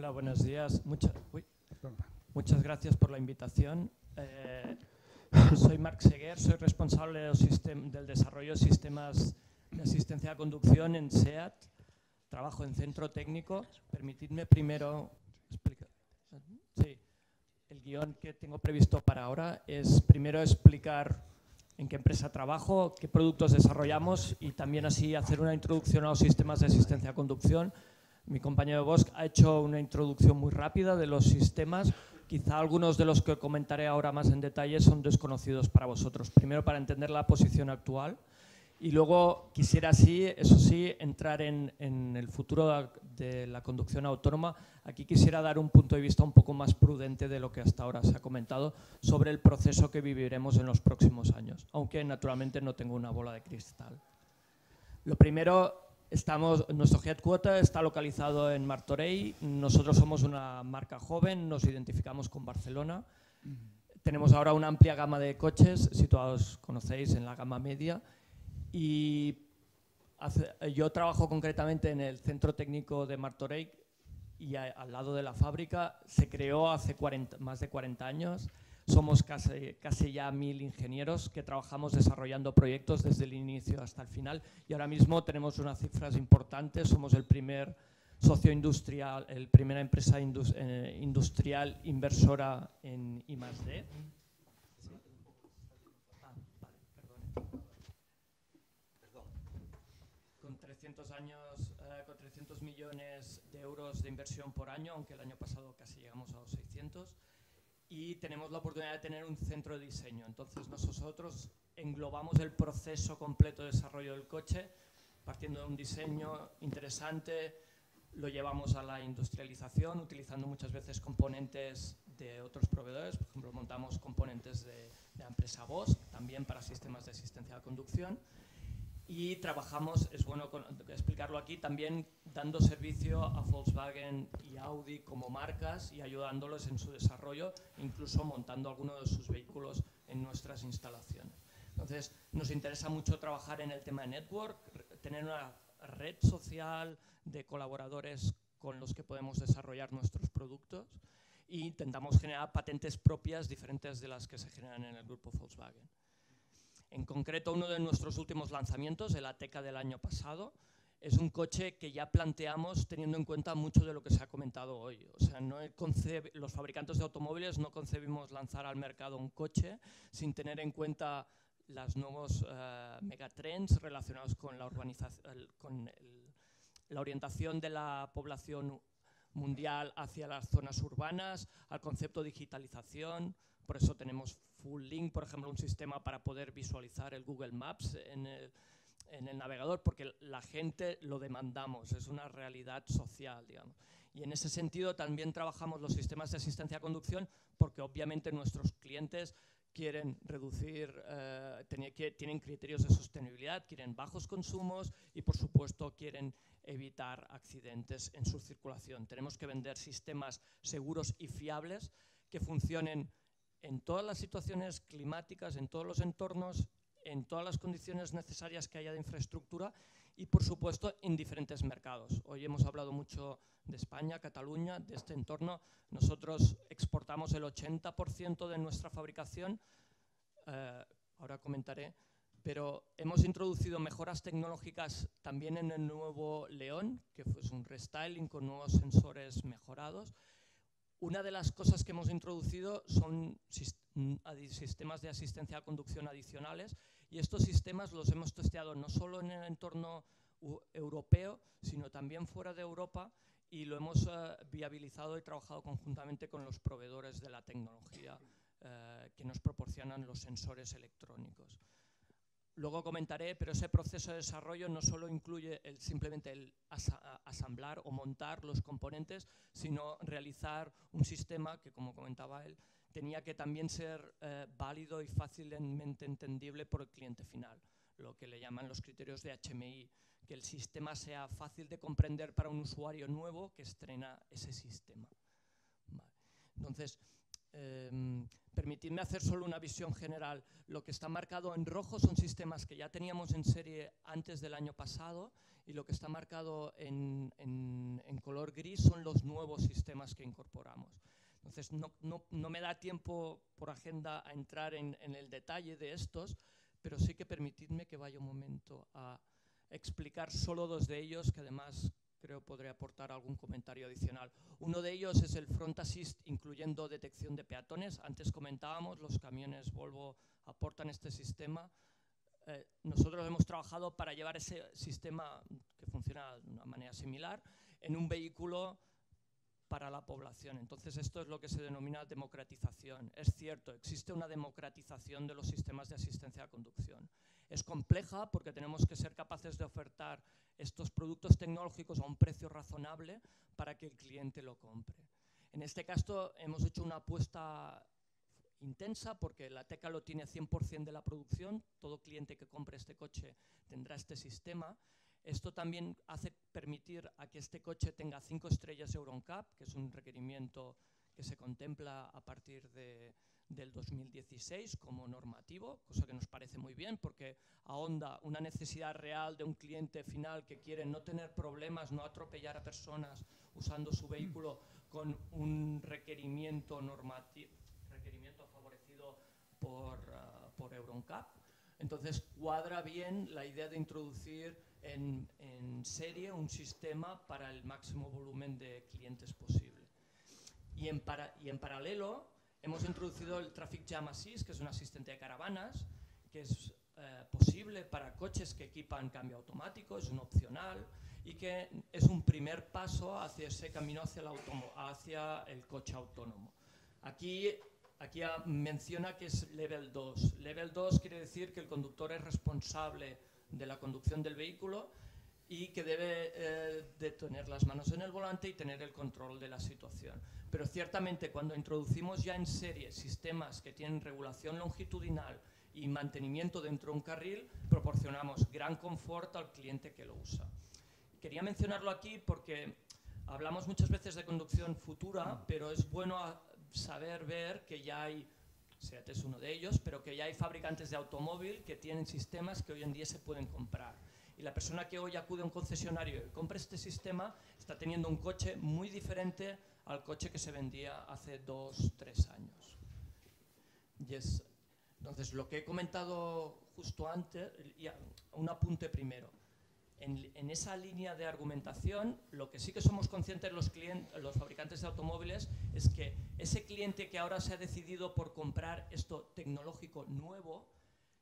Hola, buenos días. muchas gracias por la invitación. Eh, soy Marc Seguer, soy responsable del, desarrollo de sistemas de asistencia a conducción en SEAT. Trabajo en centro técnico. Permitidme primero explicar. Sí, el guion que tengo previsto para ahora es primero explicar en qué empresa trabajo, qué productos desarrollamos y también así hacer una introducción a los sistemas de asistencia a conducción. Mi compañero Bosch ha hecho una introducción muy rápida de los sistemas. Quizá algunos de los que comentaré ahora más en detalle son desconocidos para vosotros. Primero para entender la posición actual y luego quisiera así, eso sí, entrar en, en, el futuro de la conducción autónoma. Aquí quisiera dar un punto de vista un poco más prudente de lo que hasta ahora se ha comentado sobre el proceso que viviremos en los próximos años, aunque naturalmente no tengo una bola de cristal. Lo primero, estamos, nuestro headquarter está localizado en Martorell. Nosotros somos una marca joven, nos identificamos con Barcelona. Tenemos ahora una amplia gama de coches situados, conocéis, en la gama media y yo trabajo concretamente en el centro técnico de Martorell y al lado de la fábrica. Se creó hace más de 40 años. Somos casi, casi ya mil ingenieros que trabajamos desarrollando proyectos desde el inicio hasta el final y ahora mismo tenemos unas cifras importantes. Somos el primer socio industrial, el primera empresa eh, industrial inversora en I+.D. años eh, con 300 millones de euros de inversión por año, aunque el año pasado casi llegamos a los 600. Y tenemos la oportunidad de tener un centro de diseño. Entonces nosotros englobamos el proceso completo de desarrollo del coche, partiendo de un diseño interesante, lo llevamos a la industrialización, utilizando muchas veces componentes de otros proveedores. Por ejemplo, montamos componentes de, de la empresa Bosch, también para sistemas de asistencia a conducción y trabajamos, es bueno explicarlo aquí, también dando servicio a Volkswagen y Audi como marcas y ayudándolos en su desarrollo, incluso montando algunos de sus vehículos en nuestras instalaciones. Entonces, nos interesa mucho trabajar en el tema de network, tener una red social de colaboradores con los que podemos desarrollar nuestros productos e intentamos generar patentes propias diferentes de las que se generan en el grupo Volkswagen. En concreto, uno de nuestros últimos lanzamientos, el Ateca del año pasado, es un coche que ya planteamos teniendo en cuenta mucho de lo que se ha comentado hoy. O sea, los fabricantes de automóviles no concebimos lanzar al mercado un coche sin tener en cuenta los nuevos uh, megatrends relacionados con la la orientación de la población mundial hacia las zonas urbanas, al concepto de digitalización, por eso tenemos Full Link, por ejemplo, un sistema para poder visualizar el Google Maps en el, en el navegador, porque la gente lo demandamos, es una realidad social, digamos. Y en ese sentido también trabajamos los sistemas de asistencia a conducción, porque obviamente nuestros clientes quieren reducir, eh, tienen criterios de sostenibilidad, quieren bajos consumos y por supuesto quieren evitar accidentes en su circulación. Tenemos que vender sistemas seguros y fiables que funcionen en todas las situaciones climáticas, en todos los entornos, en todas las condiciones necesarias que haya de infraestructura y, por supuesto, en diferentes mercados. Hoy hemos hablado mucho de España, Cataluña, de este entorno. Nosotros exportamos el 80% de nuestra fabricación, eh, ahora comentaré, pero hemos introducido mejoras tecnológicas también en el nuevo León, que fue un restyling con nuevos sensores mejorados, una de las cosas que hemos introducido son mm, sistemas de asistencia a conducción adicionales y estos sistemas los hemos testeado no solo en el entorno europeo, sino también fuera de Europa y lo hemos eh, viabilizado y trabajado conjuntamente con los proveedores de la tecnología eh, que nos proporcionan los sensores electrónicos. Luego comentaré, pero ese proceso de desarrollo no solo incluye simplemente el asamblar o montar los componentes, sino realizar un sistema que, como comentaba él, tenía que también ser eh, válido y fácilmente entendible por el cliente final, lo que le llaman los criterios de HMI, que el sistema sea fácil de comprender para un usuario nuevo que estrena ese sistema. Entonces, Em, permitidme hacer solo una visión general. Lo que está marcado en rojo son sistemas que ya teníamos en serie antes del año pasado y lo que está marcado en, color gris son los nuevos sistemas que incorporamos. Entonces, no, me da tiempo por agenda a entrar en, en el detalle de estos, pero sí que permitidme que vaya un momento a explicar solo dos de ellos, que además creo podré aportar algún comentario adicional. Uno de ellos es el Front Assist, incluyendo detección de peatones. Antes comentábamos, los camiones Volvo aportan este sistema. Eh, nosotros hemos trabajado para llevar ese sistema, que funciona de una manera similar, en un vehículo para la población. Entonces esto es lo que se denomina democratización. Es cierto, existe una democratización de los sistemas de asistencia a conducción. Es compleja porque tenemos que ser capaces de ofertar estos productos tecnológicos a un precio razonable para que el cliente lo compre. En este caso hemos hecho una apuesta intensa porque la TECA lo tiene 100% de la producción, todo cliente que compre este coche tendrá este sistema esto también hace permitir a que este coche tenga cinco estrellas EuronCap, que es un requerimiento que se contempla a partir de, del 2016 como normativo, cosa que nos parece muy bien porque ahonda una necesidad real de un cliente final que quiere no tener problemas, no atropellar a personas usando su vehículo con un requerimiento normativo, requerimiento favorecido por, uh, por EuronCap. Entonces cuadra bien la idea de introducir en, serie un sistema para el máximo volumen de clientes posible. Y en, y en paralelo hemos introducido el Traffic Jam Assist, que es un asistente de caravanas, que es eh, posible para coches que equipan cambio automático, es un opcional y que es un primer paso hacia ese camino hacia el, hacia el coche autónomo. Aquí Aquí menciona que es level 2. Level 2 quiere decir que el conductor es responsable de la conducción del vehículo y que debe eh, tener las manos en el volante y tener el control de la situación. Pero ciertamente cuando introducimos ya en serie sistemas que tienen regulación longitudinal y mantenimiento dentro de un carril, proporcionamos gran confort al cliente que lo usa. Quería mencionarlo aquí porque hablamos muchas veces de conducción futura, pero es bueno saber ver que ya hay, SEAT es uno de ellos, pero que ya hay fabricantes de automóvil que tienen sistemas que hoy en día se pueden comprar. Y la persona que hoy acude a un concesionario y compra este sistema está teniendo un coche muy diferente al coche que se vendía hace dos, tres años. Y es, entonces, lo que he comentado justo antes, un apunte primero en, esa línea de argumentación, lo que sí que somos conscientes los, clientes, los fabricantes de automóviles es que ese cliente que ahora se ha decidido por comprar esto tecnológico nuevo,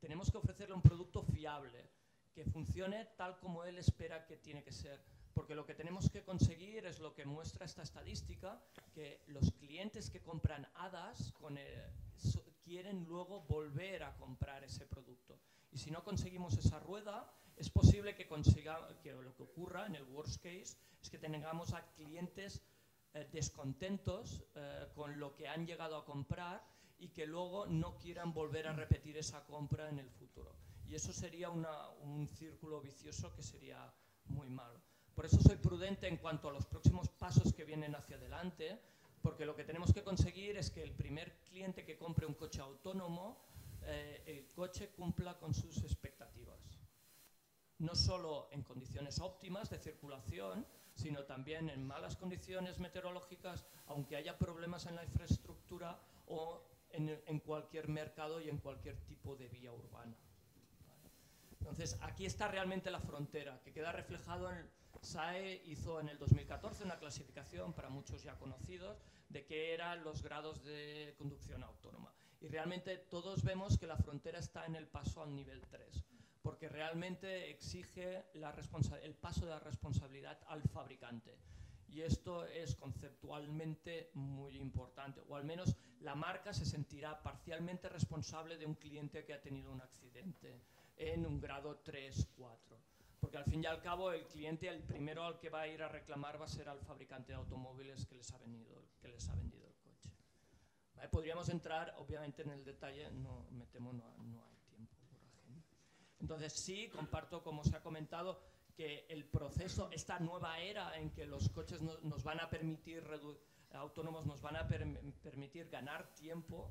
tenemos que ofrecerle un producto fiable, que funcione tal como él espera que tiene que ser. Porque lo que tenemos que conseguir es lo que muestra esta estadística, que los clientes que compran HADAS con quieren luego volver a comprar ese producto. Y si no conseguimos esa rueda, es posible que, consiga, que lo que ocurra en el worst case es que tengamos a clientes eh, descontentos eh, con lo que han llegado a comprar y que luego no quieran volver a repetir esa compra en el futuro. Y eso sería un círculo vicioso que sería muy malo. Por eso soy prudente en cuanto a los próximos pasos que vienen hacia adelante, porque lo que tenemos que conseguir es que el primer cliente que compre un coche autónomo, eh, el coche cumpla con sus expectativas no solo en condiciones óptimas de circulación, sino también en malas condiciones meteorológicas, aunque haya problemas en la infraestructura o en, cualquier mercado y en cualquier tipo de vía urbana. Entonces, aquí está realmente la frontera, que queda reflejado en... SAE hizo en el 2014 una clasificación, para muchos ya conocidos, de qué eran los grados de conducción autónoma. Y realmente todos vemos que la frontera está en el paso al nivel 3 porque realmente exige el paso de la responsabilidad al fabricante. Y esto es conceptualmente muy importante, o al menos la marca se sentirá parcialmente responsable de un cliente que ha tenido un accidente en un grado 3, 4. Porque al fin y al cabo el cliente, el primero al que va a ir a reclamar va a ser al fabricante de automóviles que les ha, venido, que les ha vendido el coche. Podríamos entrar, obviamente, en el detalle, no, me temo no, no hay. Entonces sí, comparto, como se ha comentado, que el proceso, esta nueva era en que los coches nos van a permitir autónomos nos van a permitir ganar tiempo,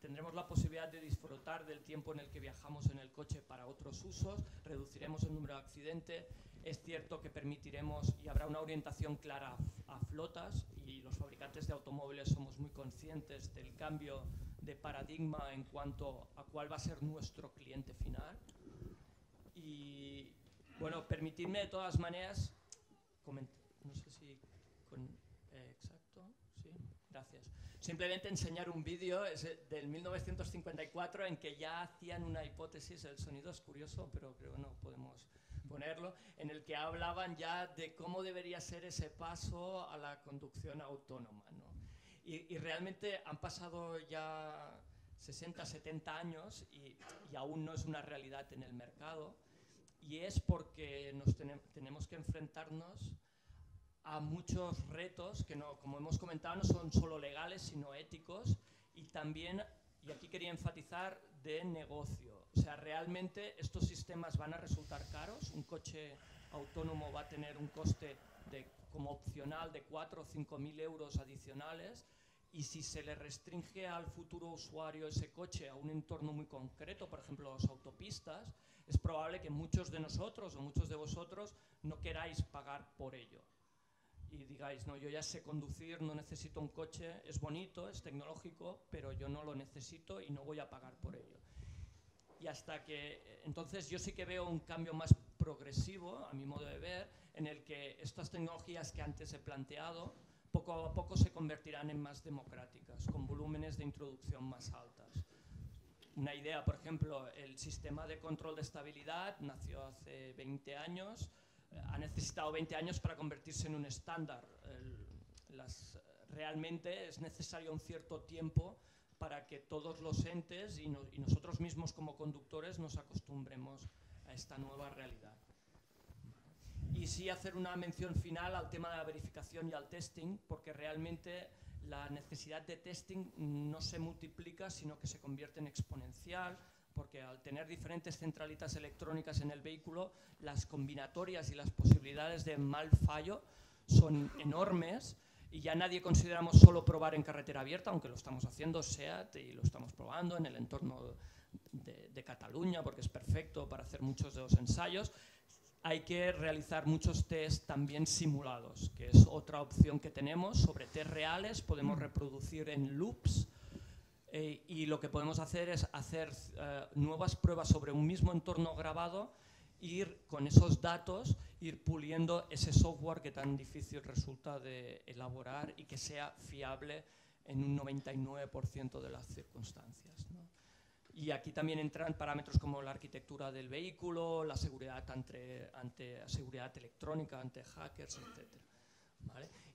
tendremos la posibilidad de disfrutar del tiempo en el que viajamos en el coche para otros usos, reduciremos el número de accidentes, es cierto que permitiremos y habrá una orientación clara a flotas y los fabricantes de automóviles somos muy conscientes del cambio de paradigma en cuanto a cuál va a ser nuestro cliente final. Y bueno, permitidme de todas maneras, no sé si con, eh, exacto, sí, gracias. Simplemente enseñar un vídeo del 1954 en que ya hacían una hipótesis, el sonido es curioso, pero creo que no podemos ponerlo, en el que hablaban ya de cómo debería ser ese paso a la conducción autónoma. Y, realmente han pasado ya 60, 70 años y, aún no es una realidad en el mercado. Y es porque nos tenemos que enfrentarnos a muchos retos que, no, como hemos comentado, no son solo legales, sino éticos y también, y aquí quería enfatizar, de negocio. O sea, realmente estos sistemas van a resultar caros. Un coche autónomo va a tener un coste de, como opcional de 4 o 5 mil euros adicionales y si se le restringe al futuro usuario ese coche a un entorno muy concreto, por ejemplo las autopistas, es probable que muchos de nosotros o muchos de vosotros no queráis pagar por ello. Y digáis, no, yo ya sé conducir, no necesito un coche, es bonito, es tecnológico, pero yo no lo necesito y no voy a pagar por ello y hasta que entonces yo sí que veo un cambio más progresivo, a mi modo de ver, en el que estas tecnologías que antes he planteado poco a poco se convertirán en más democráticas, con volúmenes de introducción más altas. Una idea, por ejemplo, el sistema de control de estabilidad nació hace 20 años, ha necesitado 20 años para convertirse en un estándar. las, realmente es necesario un cierto tiempo para que todos los entes y, nosotros mismos como conductores nos acostumbremos a esta nueva realidad. Y sí hacer una mención final al tema de la verificación y al testing, porque realmente la necesidad de testing no se multiplica, sino que se convierte en exponencial, porque al tener diferentes centralitas electrónicas en el vehículo, las combinatorias y las posibilidades de mal fallo son enormes y ya nadie consideramos solo probar en carretera abierta, aunque lo estamos haciendo SEAT y lo estamos probando en el entorno de, de, Cataluña porque es perfecto para hacer muchos de los ensayos. Hay que realizar muchos test también simulados, que es otra opción que tenemos. Sobre test reales podemos reproducir en loops eh, y lo que podemos hacer es hacer eh, nuevas pruebas sobre un mismo entorno grabado ir con esos datos, ir puliendo ese software que tan difícil resulta de elaborar y que sea fiable en un 99% de las circunstancias. Y aquí también entran parámetros como la arquitectura del vehículo, la seguridad ante, ante seguridad electrónica, ante hackers,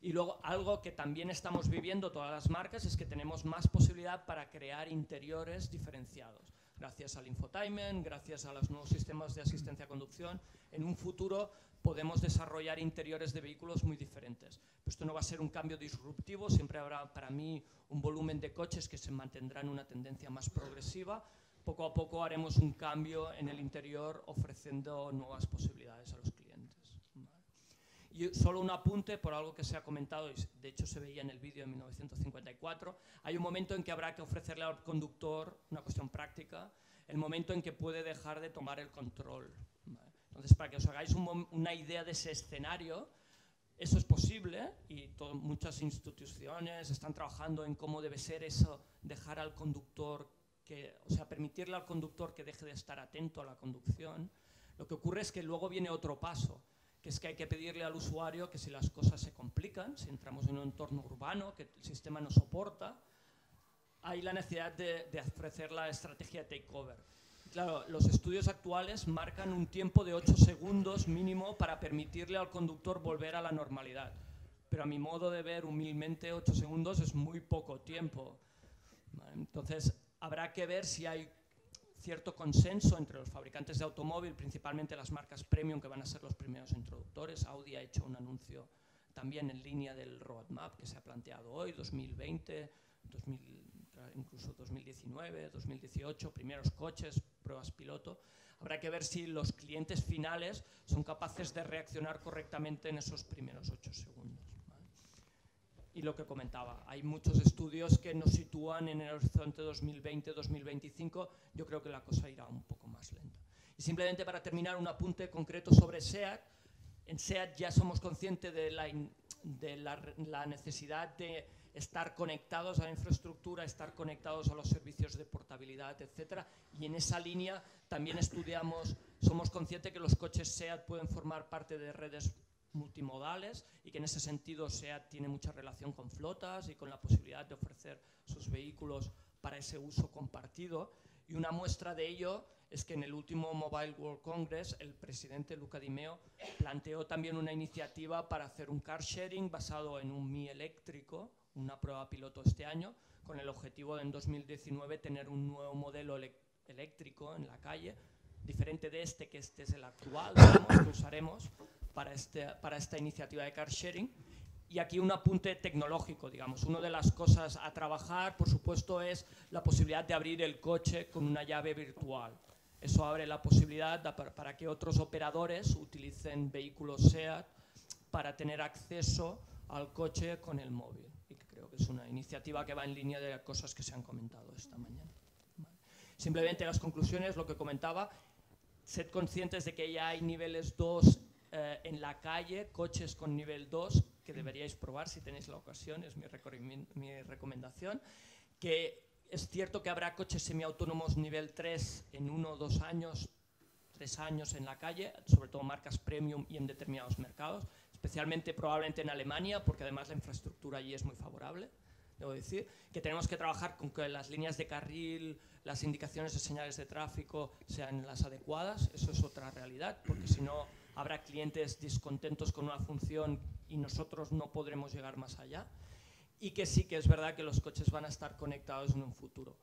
Y luego algo que también estamos viviendo todas las marcas es que tenemos más posibilidad para crear interiores diferenciados gracias al infotainment, gracias a los nuevos sistemas de asistencia a conducción, en un futuro podemos desarrollar interiores de vehículos muy diferentes. esto no va a ser un cambio disruptivo, siempre habrá para mí un volumen de coches que se mantendrá en una tendencia más progresiva. Poco a poco haremos un cambio en el interior ofreciendo nuevas posibilidades. Y solo un apunte por algo que se ha comentado, y de hecho se veía en el vídeo de 1954, hay un momento en que habrá que ofrecerle al conductor, una cuestión práctica, el momento en que puede dejar de tomar el control. Entonces, para que os hagáis una idea de ese escenario, eso es posible y muchas instituciones están trabajando en cómo debe ser eso, dejar al conductor, que, o sea, permitirle al conductor que deje de estar atento a la conducción. Lo que ocurre es que luego viene otro paso, que es que hay que pedirle al usuario que si las cosas se complican, si entramos en un entorno urbano que el sistema no soporta, hay la necesidad de, ofrecer la estrategia takeover. Claro, los estudios actuales marcan un tiempo de 8 segundos mínimo para permitirle al conductor volver a la normalidad. Pero a mi modo de ver, humildemente, 8 segundos es muy poco tiempo. Entonces, habrá que ver si hay cierto consenso entre los fabricantes de automóvil, principalmente las marcas premium que van a ser los primeros introductores. Audi ha hecho un anuncio también en línea del roadmap que se ha planteado hoy, 2020, incluso 2019, 2018, primeros coches, pruebas piloto. Habrá que ver si los clientes finales son capaces de reaccionar correctamente en esos primeros ocho segundos. Y lo que comentaba, hay muchos estudios que nos sitúan en el horizonte 2020-2025, yo creo que la cosa irá un poco más lenta. Y simplemente para terminar, un apunte concreto sobre SEAT. En SEAT ya somos conscientes de la, de la, necesidad de estar conectados a la infraestructura, estar conectados a los servicios de portabilidad, etcétera, y en esa línea también estudiamos, somos conscientes que los coches SEAT pueden formar parte de redes multimodales y que en ese sentido SEAT tiene mucha relación con flotas y con la posibilidad de ofrecer sus vehículos para ese uso compartido. Y una muestra de ello es que en el último Mobile World Congress el presidente Luca Di Meo planteó también una iniciativa para hacer un car sharing basado en un Mi eléctrico, una prueba piloto este año, con el objetivo de en 2019 tener un nuevo modelo eléctrico en la calle, diferente de este, que este es el actual, que usaremos para, este, para esta iniciativa de car sharing. Y aquí un apunte tecnológico, digamos. Una de las cosas a trabajar, por supuesto, es la posibilidad de abrir el coche con una llave virtual. Eso abre la posibilidad para, que otros operadores utilicen vehículos SEAT para tener acceso al coche con el móvil. Y creo que es una iniciativa que va en línea de cosas que se han comentado esta mañana. Simplemente las conclusiones, lo que comentaba, sed conscientes de que ya hay niveles 2 eh, en la calle, coches con nivel 2, que deberíais probar si tenéis la ocasión, es mi, mi recomendación, que es cierto que habrá coches semiautónomos nivel 3 en uno o dos años, tres años en la calle, sobre todo marcas premium y en determinados mercados, especialmente probablemente en Alemania, porque además la infraestructura allí es muy favorable. Debo decir que tenemos que trabajar con que las líneas de carril, las indicaciones de señales de tráfico sean las adecuadas. Eso es otra realidad, porque si no habrá clientes descontentos con una función y nosotros no podremos llegar más allá y que sí que es verdad que los coches van a estar conectados en un futuro,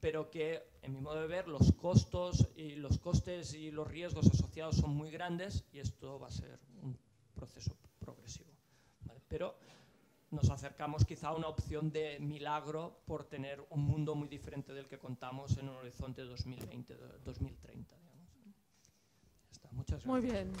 pero que en mi modo de ver los costos y los costes y los riesgos asociados son muy grandes y esto va a ser un proceso progresivo. Pero nos acercamos quizá a una opción de milagro por tener un mundo muy diferente del que contamos en un horizonte 2020-2030. Muchas gracias. Muy bien.